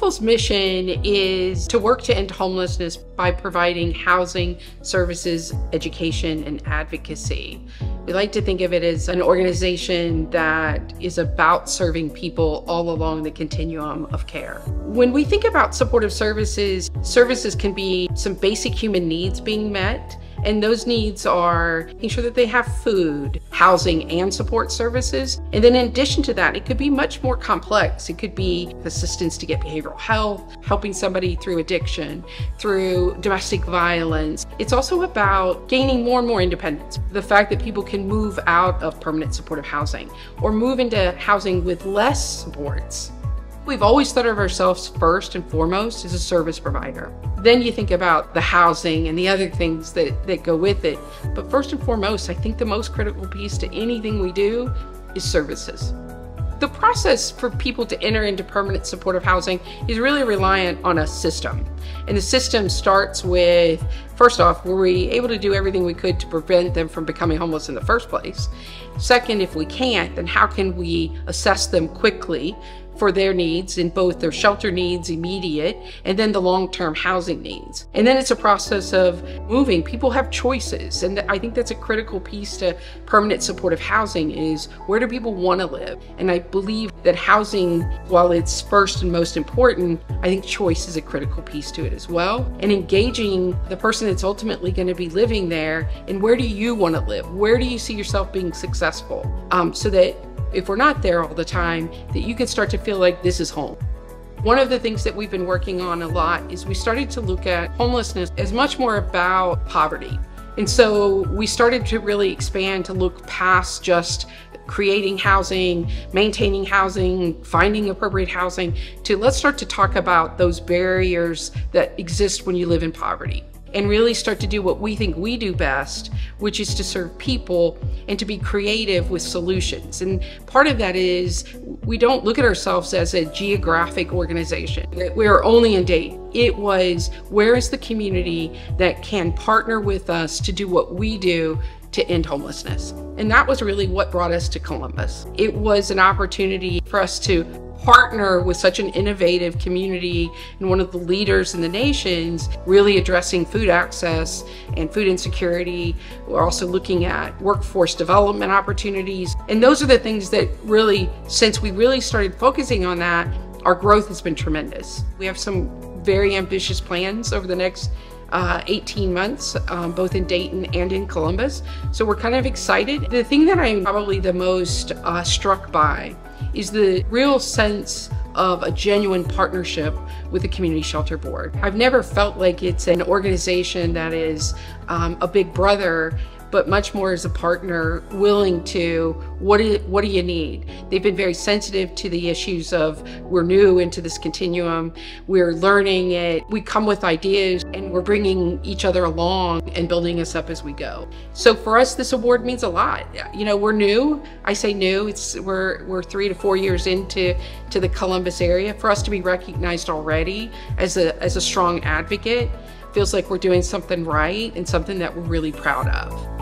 Homefull's mission is to work to end homelessness by providing housing, services, education, and advocacy. We like to think of it as an organization that is about serving people all along the continuum of care. When we think about supportive services, services can be some basic human needs being met and those needs are making sure that they have food, housing, and support services. And then in addition to that, it could be much more complex. It could be assistance to get behavioral health, helping somebody through addiction, through domestic violence. It's also about gaining more and more independence. The fact that people can move out of permanent supportive housing or move into housing with less supports We've always thought of ourselves first and foremost as a service provider. Then you think about the housing and the other things that, that go with it. But first and foremost, I think the most critical piece to anything we do is services. The process for people to enter into permanent supportive housing is really reliant on a system. And the system starts with first off, were we able to do everything we could to prevent them from becoming homeless in the first place? Second, if we can't, then how can we assess them quickly for their needs in both their shelter needs, immediate, and then the long term housing needs. And then it's a process of moving. People have choices. And I think that's a critical piece to permanent supportive housing is where do people want to live? And I believe that housing, while it's first and most important, I think choice is a critical piece to it as well. And engaging the person that's ultimately going to be living there and where do you want to live? Where do you see yourself being successful? Um, so that if we're not there all the time, that you can start to feel like this is home. One of the things that we've been working on a lot is we started to look at homelessness as much more about poverty. And so we started to really expand to look past just creating housing, maintaining housing, finding appropriate housing, to let's start to talk about those barriers that exist when you live in poverty and really start to do what we think we do best, which is to serve people and to be creative with solutions. And part of that is we don't look at ourselves as a geographic organization. We are only in Dayton. It was where is the community that can partner with us to do what we do to end homelessness. And that was really what brought us to Columbus. It was an opportunity for us to partner with such an innovative community and one of the leaders in the nations really addressing food access and food insecurity. We're also looking at workforce development opportunities. And those are the things that really, since we really started focusing on that, our growth has been tremendous. We have some very ambitious plans over the next uh, 18 months, um, both in Dayton and in Columbus. So we're kind of excited. The thing that I'm probably the most uh, struck by is the real sense of a genuine partnership with the Community Shelter Board. I've never felt like it's an organization that is um, a big brother but much more as a partner willing to what do, what do you need? They've been very sensitive to the issues of we're new into this continuum. We're learning it. We come with ideas and we're bringing each other along and building us up as we go. So for us this award means a lot. You know we're new. I say new. It's we're we're three to four years into to the columbus area. For us to be recognized already as a as a strong advocate feels like we're doing something right and something that we're really proud of